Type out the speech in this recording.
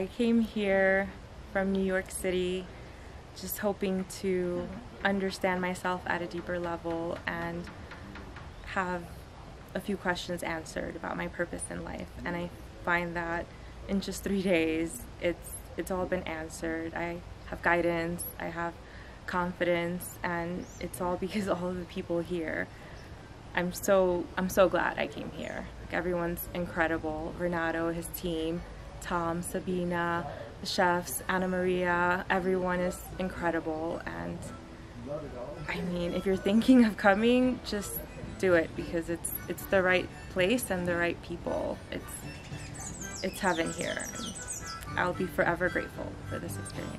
I came here from New York City just hoping to understand myself at a deeper level and have a few questions answered about my purpose in life. And I find that in just three days, it's it's all been answered. I have guidance, I have confidence, and it's all because all of the people here. I'm so I'm so glad I came here. Like everyone's incredible. Renato, his team, Tom, Sabina, the chefs, Anna Maria, everyone is incredible and I mean if you're thinking of coming just do it because it's it's the right place and the right people. It's it's heaven here. I'll be forever grateful for this experience.